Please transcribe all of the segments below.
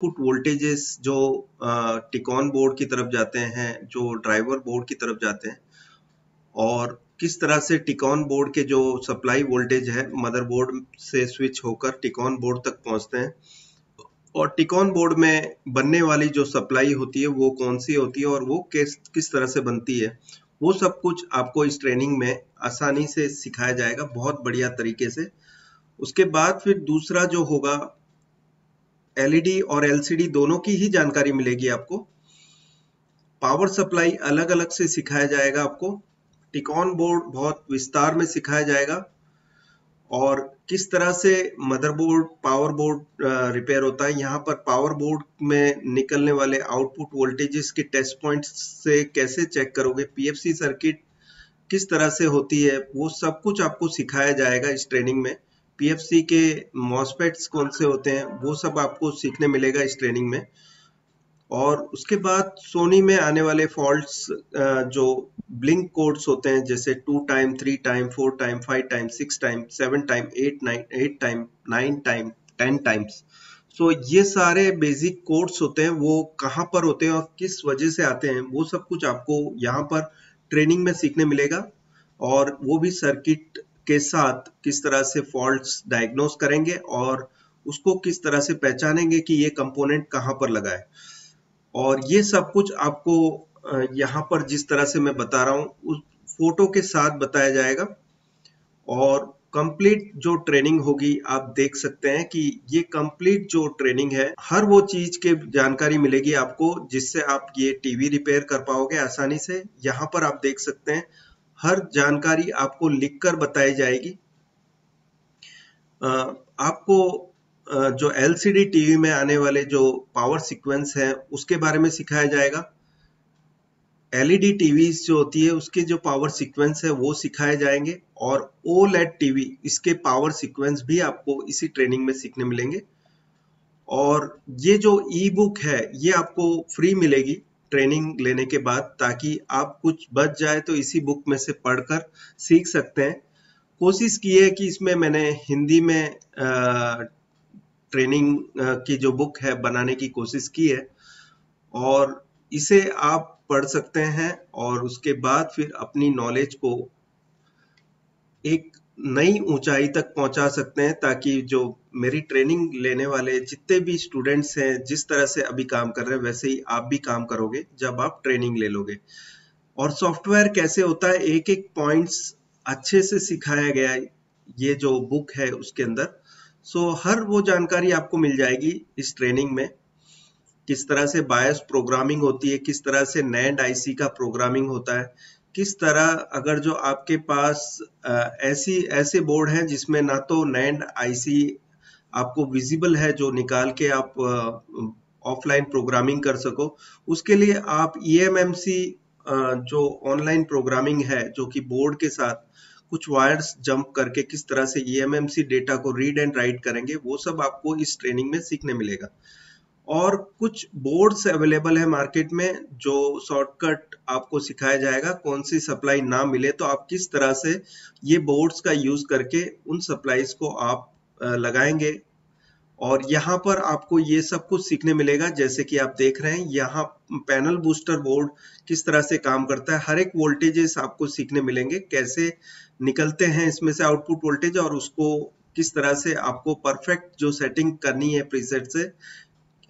Put voltages जो टिकॉन board की तरफ़ जाते हैं, जो ड्राइवर बोर्ड की तरफ़ जाते हैं, और किस तरह से टिकॉन बोर्ड के जो सप्लाई वोल्टेज है मदरबोर्ड से स्विच होकर टिकॉन बोर्ड तक पहुँचते हैं। और टिकॉन बोर्ड में बनने वाली जो सप्लाई होती है, वो कौन सी होती है और वो किस किस तरह से बनती है, वो सब कुछ आपको इस ट्रेनिंग में आसानी से सिखाया जाएगा, बहुत बढ़िया तरीके से। उसके बाद फिर दूसरा जो होगा एलईडी और एलसीडी दोनों की ही जानकारी मिलेगी आपको। पावर सप्लाई अलग अलग से सिखाया जाएगा आपको। टिकॉन बोर्ड बहुत विस्तार में सिखाया जाएगा। और किस तरह से मदरबोर्ड पावर बोर्ड रिपेयर होता है, यहाँ पर पावर बोर्ड में निकलने वाले आउटपुट वोल्टेजेस के टेस्ट पॉइंट्स से कैसे चेक करोगे, पीएफसी सर्किट किस तरह से होती है, वो सब कुछ आपको सिखाया जाएगा इस ट्रेनिंग में। पीएफसी के मॉसपेट्स कौन से होते हैं, वो सब आपको सीखने मिलेगा इस ट्रेनिंग में। और उसके बाद सोनी में आने वाले फॉल्ट्स जो ब्लिंक कोड्स होते हैं, जैसे two time three time four time five time six time seven time eight nine eight time nine time ten times so ये सारे बेसिक कोड्स होते हैं, वो कहाँ पर होते हैं और किस वजह से आते हैं, वो सब कुछ आपको यहाँ पर ट्रेनिंग में सीखने मिलेगा। और वो भी सर्किट के साथ किस तरह से फॉल्ट्स डायग्नोस करेंगे और उसको किस तरह से पहचानेंगे कि ये कंपोनेंट कहाँ पर लगा है। और ये सब कुछ आपको यहाँ पर जिस तरह से मैं बता रहा हूँ, उस फ़ोटो के साथ बताया जाएगा। और कंप्लीट जो ट्रेनिंग होगी, आप देख सकते हैं कि ये कंप्लीट जो ट्रेनिंग है, हर वो चीज़ के जानकारी मिलेगी आपको, जिससे आप ये टीवी रिपेयर कर पाओगे आसानी से। यहाँ पर आप देख सकते हैं हर जानकारी आपको लिखकर बताई जाएगी। आपको जो एलसीडी टीवी में आने वाले जो पावर सीक्वेंस है, उसके बारे में सिखाया जाएगा। एलईडी टीवी जो होती है, उसके जो पावर सीक्वेंस है, वो सिखाए जाएँगे और ओ लेड टीवी, इसके पावर सीक्वेंस भी आपको इसी ट्रेनिंग में सीखने मिलेंगे। और ये जो ई बुक है, ये आपको फ्री मिलेगी। ट्रेनिंग लेने के बाद ताकि आप कुछ बच जाए तो इसी बुक में से पढ़कर सीख सकते हैं। कोशिश की है कि इसमें मैंने हिंदी में ट्रेनिंग की जो बुक है बनाने की कोशिश की है और इसे आप पढ़ सकते हैं और उसके बाद फिर अपनी नॉलेज को एक नई ऊंचाई तक पहुँचा सकते हैं ताकि जो मेरी ट्रेनिंग लेने वाले जितने भी स्टूडेंट्स हैं, जिस तरह से अभी काम कर रहे हैं, वैसे ही आप भी काम करोगे जब आप ट्रेनिंग ले लोगे। और सॉफ्टवेयर कैसे होता है? एक एक पॉइंट्स अच्छे से सिखाया गया है, ये जो बुक है उसके अंदर। सो हर वो जानकारी आपको मिल जाएगी इस ट्रेनिंग में, किस तरह से बायस प्रोग्रामिंग होती है, किस तरह से नैंड आईसी का प्रोग्रामिंग होता है, किस तरह अगर जो आपके पास ऐसी, ऐसे बोर्ड हैं जिसमें ना तो नैंड आईसी आपको विजिबल है जो निकाल के आप ऑफलाइन प्रोग्रामिंग कर सको। उसके लिए आप ईएमएमसी e जो ऑनलाइन प्रोग्रामिंग है, जो कि बोर्ड के साथ कुछ वायर्स जंप करके किस तरह से ईएमएमसी e डेटा को रीड एंड राइट करेंगे, वो सब आपको इस ट्रेनिंग में सीखने मिलेगा। और कुछ बोर्ड्स अवेलेबल है मार्केट में, जो शॉर्टकट आपको सिखाया जाएगा, कौन सी सप्लाई ना मिले तो आप किस तरह से ये बोर्ड्स का यूज़ करके उन सप्लाईज को आप लगाएँगे। और यहाँ पर आपको ये सब कुछ सीखने मिलेगा, जैसे कि आप देख रहे हैं, यहाँ पैनल बूस्टर बोर्ड किस तरह से काम करता है, हर एक वोल्टेजेस आपको सीखने मिलेंगे, कैसे निकलते हैं इसमें से आउटपुट वोल्टेज और उसको किस तरह से आपको परफेक्ट जो सेटिंग करनी है प्रीसेट से,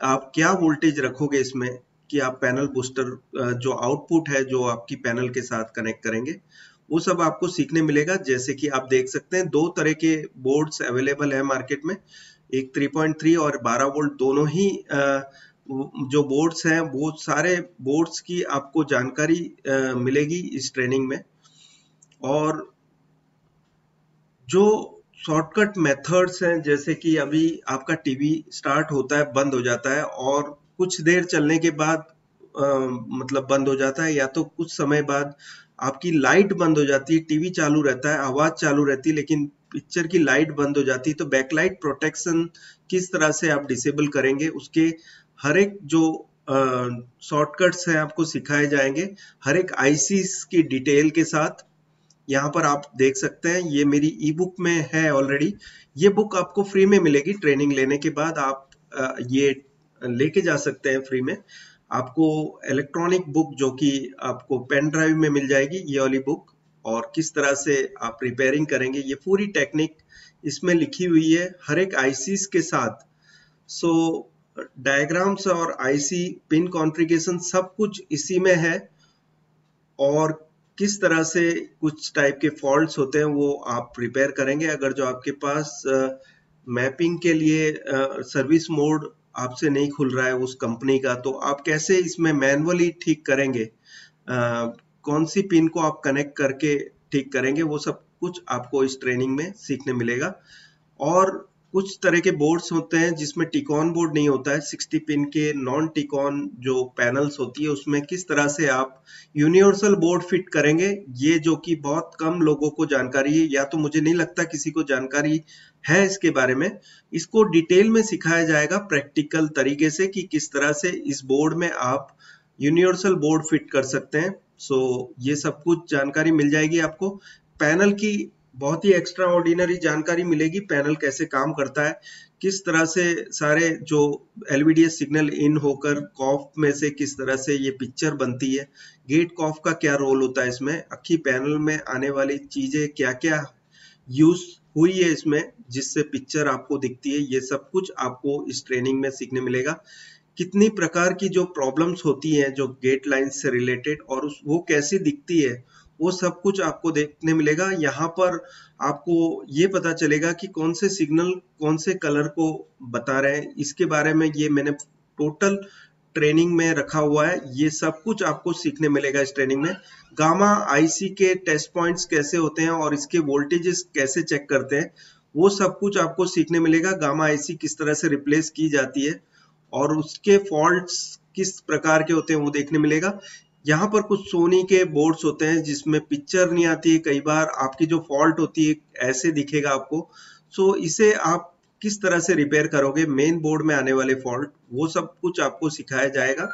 आप क्या वोल्टेज रखोगे इसमें कि आप पैनल बूस्टर जो आउटपुट है, जो आपकी पैनल के साथ कनेक्ट करेंगे। वो सब आपको सीखने मिलेगा। जैसे कि आप देख सकते हैं दो तरह के बोर्ड्स अवेलेबल है मार्केट में। एक 3.3 और 12 वोल्ट दोनों ही जो बोर्ड्स हैं वो सारे बोर्ड्स की आपको जानकारी मिलेगी इस ट्रेनिंग में। और जो शॉर्टकट मेथड्स हैं जैसे कि अभी आपका टीवी स्टार्ट होता है बंद हो जाता है और कुछ देर चलने के बाद आ, मतलब बंद हो जाता है या तो कुछ समय बाद आपकी लाइट बंद हो जाती है, टीवी चालू रहता है, आवाज़ चालू रहती है, लेकिन पिक्चर की लाइट बंद हो जाती है तो बैकलाइट प्रोटेक्शन किस तरह से आप डिसेबल करेंगे, उसके हर एक जो शॉर्टकट्स हैं आपको सिखाए जाएँगे, हर एक आईसीस की डिटेल के साथ। यहाँ पर आप देख सकते हैं, ये मेरी ई बुक में है ऑलरेडी ये बुक आपको फ्री में मिलेगी ट्रेनिंग लेने के बाद आप ये लेके जा सकते हैं फ्री में। आपको इलेक्ट्रॉनिक बुक जो कि आपको पेन ड्राइव में मिल जाएगी, ये वाली बुक और किस तरह से आप रिपेयरिंग करेंगे, ये पूरी टेक्निक इसमें लिखी हुई है हर एक आईसीस के साथ। सो डायग्राम्स और आईसी पिन कॉन्फ़िगरेशन सब कुछ इसी में है, और किस तरह से कुछ टाइप के फॉल्ट्स होते हैं वो आप रिपेयर करेंगे। अगर जो आपके पास मैपिंग के लिए सर्विस मोड आपसे नहीं खुल रहा है उस कंपनी का तो आप कैसे इसमें मैनुअली ठीक करेंगे? आ, कौन सी पिन को आप कनेक्ट करके ठीक करेंगे? वो सब कुछ आपको इस ट्रेनिंग में सीखने मिलेगा। और कुछ तरह के बोर्ड्स होते हैं जिसमें टिकॉन बोर्ड नहीं होता है। 60 पिन के नॉन टिकॉन जो पैनल्स होती है, उसमें किस तरह से आप यूनिवर्सल बोर्ड फिट करेंगे, ये जो कि बहुत कम लोगों को जानकारी है, या तो मुझे नहीं लगता किसी को जानकारी है इसके बारे में। इसको डिटेल में सिखाया जाएगा प्रैक्टिकल तरीके से कि किस तरह से इस बोर्ड में आप यूनिवर्सल बोर्ड फिट कर सकते हैं। सो ये सब कुछ जानकारी मिल जाएगी आपको। पैनल की बहुत ही एक्स्ट्रा ऑर्डिनरी जानकारी मिलेगी पैनल कैसे काम करता है, किस तरह से सारे जो एलवीडीएस सिग्नल इन होकर कॉफ में से किस तरह से ये पिक्चर बनती है गेट कॉफ का क्या रोल होता है इसमें अक्खी पैनल में आने वाली चीज़ें क्या क्या यूज़ हुई है इसमें, जिससे पिक्चर आपको दिखती है, ये सब कुछ आपको इस ट्रेनिंग में सीखने मिलेगा। कितनी प्रकार की जो प्रॉब्लम्स होती हैं जो गेट लाइन से रिलेटेड और उस, वो कैसी दिखती है वो सब कुछ आपको देखने मिलेगा। यहाँ पर आपको ये पता चलेगा कि कौन से सिग्नल, कौन से कलर को बता रहे हैं। इसके बारे में ये मैंने टोटल ट्रेनिंग में रखा हुआ है। ये सब कुछ आपको सीखने मिलेगा इस ट्रेनिंग में। गामा आईसी के टेस्ट पॉइंट्स कैसे होते हैं और इसके वोल्टेजेस कैसे चेक करते हैं, वो सब कुछ आपको सीखने मिलेगा। गामा आईसी किस तरह से रिप्लेस की जाती है और उसके फॉल्ट्स किस प्रकार के होते हैं, वो देखने मिलेगा। यहाँ पर कुछ सोनी के बोर्ड्स होते हैं जिसमें पिक्चर नहीं आती है, कई बार आपकी जो फॉल्ट होती है, ऐसे दिखेगा आपको। सो इसे आप किस तरह से रिपेयर करोगे? मेन बोर्ड में आने वाले फॉल्ट वो सब कुछ आपको सिखाया जाएगा।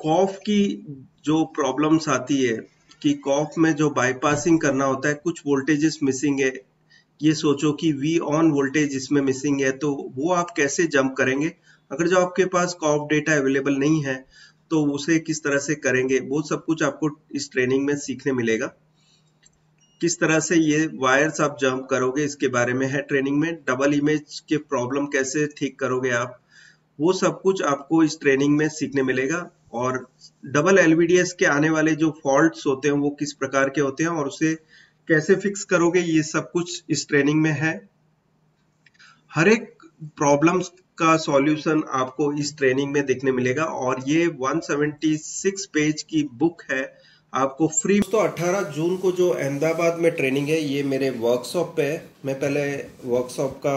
कॉफ की जो प्रॉब्लम्स आती है, कि कॉफ में जो बाईपासिंग करना होता है, कुछ वोल्टेजेस मिसिंग है, ये सोचो कि वी ऑन वोल्टेज इसमें मिसिंग है तो वो आप कैसे जंप करेंगे? अगर जो आपके पास कॉफ डेटा अवेलेबल नहीं है तो उसे किस तरह से करेंगे? वो सब कुछ आपको इस ट्रेनिंग में सीखने मिलेगा। किस तरह से ये वायर्स आप जंप करोगे, इसके बारे में है ट्रेनिंग में। डबल इमेज के प्रॉब्लम कैसे ठीक करोगे आप? वो सब कुछ आपको इस ट्रेनिंग में सीखने मिलेगा। और डबल एलवीडीएस के आने वाले जो फॉल्ट्स होते हैं, वो किस प्रकार के होते हैं और उसे कैसे फिक्स करोगे, ये सब कुछ इस ट्रेनिंग में है। हर एक प्रॉब्लम्स का सॉल्यूशन आपको इस ट्रेनिंग में देखने मिलेगा और ये 176 पेज की बुक है। आपको फ्री तो 18 जून को जो अहमदाबाद में ट्रेनिंग है, ये मेरे वर्कशॉप पे है। मैं पहले वर्कशॉप का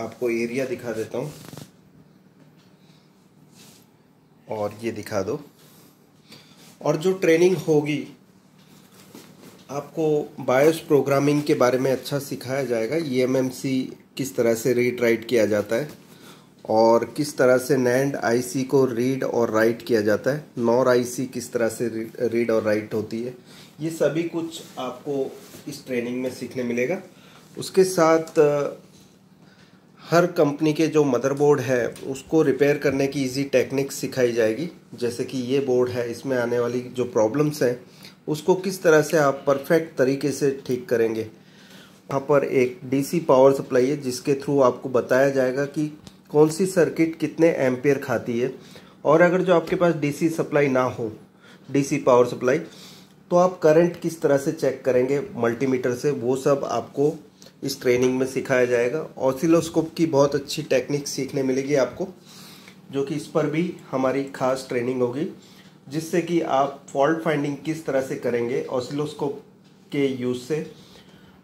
आपको एरिया दिखा देता हूँ। और ये दिखा दो। और जो ट्रेनिंग होगी, आपको बायोस प्रोग्रामिंग के बारे में अच्छा सिखाया जाएगा। ई किस तरह से रीड राइट किया जाता है और किस तरह से नैंड आईसी को रीड और राइट किया जाता है। नॉर आईसी किस तरह से रीड और राइट होती है। ये सभी कुछ आपको इस ट्रेनिंग में सीखने मिलेगा। उसके साथ हर कंपनी के जो मदरबोर्ड है, उसको रिपेयर करने की इजी टेक्निक सिखाई जाएगी। जैसे कि ये बोर्ड है, इसमें आने वाली जो प्रॉब्लम्स हैं, उसको किस तरह से आप परफेक्ट तरीके से ठीक करेंगे। वहाँ पर एक डीसी पावर सप्लाई है, जिसके थ्रू आपको बताया जाएगा कि कौन सी सर्किट कितने एम्पियर खाती है। और अगर जो आपके पास डीसी सप्लाई ना हो डीसी पावर सप्लाई तो आप करंट किस तरह से चेक करेंगे मल्टीमीटर से, वो सब आपको इस ट्रेनिंग में सिखाया जाएगा। ऑसिलोस्कोप की बहुत अच्छी टेक्निक सीखने मिलेगी आपको, जो कि इस पर भी हमारी खास ट्रेनिंग होगी, जिससे कि आप फॉल्ट फाइंडिंग किस तरह से करेंगे ऑसिलोस्कोप के यूज़ से।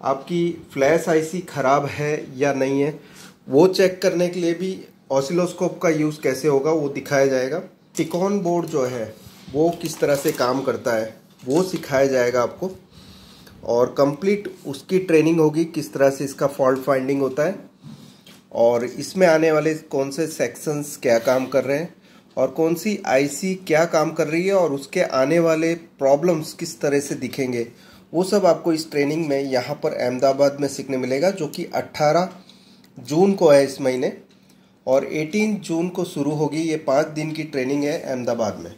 आपकी फ्लैश आईसी ख़राब है या नहीं है, वो चेक करने के लिए भी ऑसिलोस्कोप का यूज़ कैसे होगा, वो दिखाया जाएगा। टिकॉन बोर्ड जो है, वो किस तरह से काम करता है, वो सिखाया जाएगा आपको। और कंप्लीट उसकी ट्रेनिंग होगी, किस तरह से इसका फॉल्ट फाइंडिंग होता है, और इसमें आने वाले कौन से सेक्शंस क्या काम कर रहे हैं, और कौन सी आईसी क्या काम कर रही है, और उसके आने वाले प्रॉब्लम्स किस तरह से दिखेंगे, वो सब आपको इस ट्रेनिंग में यहाँ पर अहमदाबाद में सीखने मिलेगा, जो कि 18 जून को है इस महीने, और 18 जून को शुरू होगी, ये पाँच दिन की ट्रेनिंग है अहमदाबाद में,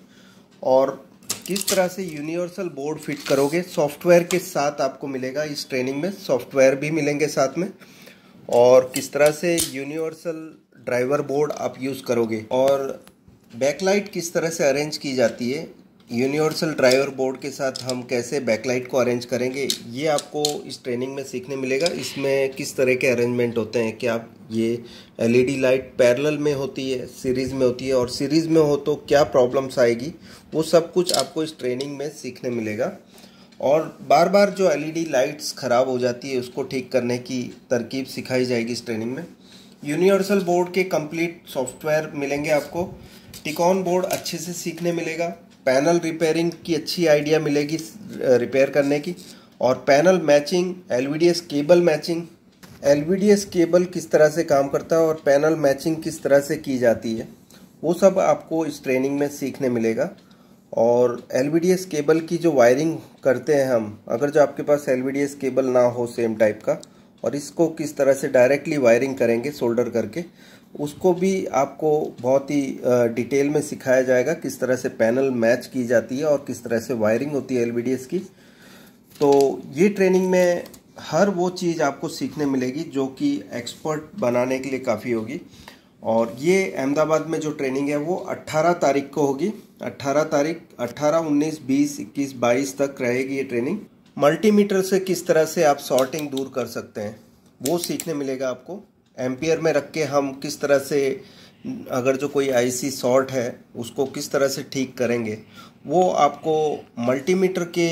और किस तरह से यूनिवर्सल बोर्ड फिट करोगे? सॉफ्टवेयर के साथ आपको मिलेगा इस ट्रेनिंग में। सॉफ्टवेयर भी मिलेंगे साथ में। और किस तरह से यूनिवर्सल ड्राइवर बोर्ड आप यूज़ करोगे? और बैकलाइट किस तरह से अरेंज की जाती है? यूनिवर्सल ड्राइवर बोर्ड के साथ हम कैसे बैकलाइट को अरेंज करेंगे, ये आपको इस ट्रेनिंग में सीखने मिलेगा। इसमें किस तरह के अरेंजमेंट होते हैं, क्या ये एलईडी लाइट पैरेलल में होती है सीरीज़ में होती है, और सीरीज़ में हो तो क्या प्रॉब्लम्स आएगी, वो सब कुछ आपको इस ट्रेनिंग में सीखने मिलेगा। और बार बार जो एलईडी लाइट्स ख़राब हो जाती है, उसको ठीक करने की तरकीब सिखाई जाएगी इस ट्रेनिंग में। यूनिवर्सल बोर्ड के कंप्लीट सॉफ्टवेयर मिलेंगे आपको। टिकॉन बोर्ड अच्छे से सीखने मिलेगा। पैनल रिपेयरिंग की अच्छी आइडिया मिलेगी रिपेयर करने की। और panel matching LVDS cable matching LVDS cable किस तरह से काम करता है और पैनल मैचिंग किस तरह से की जाती है, वो सब आपको इस ट्रेनिंग में सीखने मिलेगा। और एलवीडीएस केबल की जो वायरिंग करते हैं हम, अगर जो आपके पास एलवीडीएस केबल ना हो सेम टाइप का, और इसको किस तरह से डायरेक्टली वायरिंग करेंगे सोल्डर करके उसको भी आपको बहुत ही डिटेल में सिखाया जाएगा किस तरह से पैनल मैच की जाती है और किस तरह से वायरिंग होती है एल की। तो ये ट्रेनिंग में हर वो चीज़ आपको सीखने मिलेगी जो कि एक्सपर्ट बनाने के लिए काफ़ी होगी। और ये अहमदाबाद में जो ट्रेनिंग है वो 18 तारीख को होगी। 18 तारीख 18, 19, 20, 21, 22 तक रहेगी ये ट्रेनिंग मल्टीमीटर से किस तरह से आप शॉर्टिंग दूर कर सकते हैं वो सीखने मिलेगा आपको। एम्पियर में रख के हम किस तरह से अगर जो कोई आईसी शॉर्ट है उसको किस तरह से ठीक करेंगे? वो आपको मल्टीमीटर के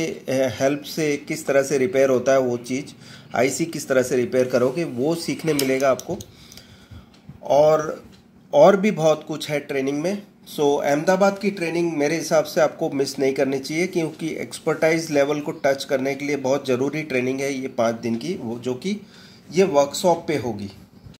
हेल्प से किस तरह से रिपेयर होता है वो चीज़ आईसी किस तरह से रिपेयर करोगे वो सीखने मिलेगा आपको। और और भी बहुत कुछ है ट्रेनिंग में। सो so, अहमदाबाद की ट्रेनिंग मेरे हिसाब से आपको मिस नहीं करनी चाहिए क्योंकि एक्सपर्टाइज लेवल को टच करने के लिए बहुत ज़रूरी ट्रेनिंग है ये पाँच दिन की वो जो कि ये वर्कशॉप पे होगी।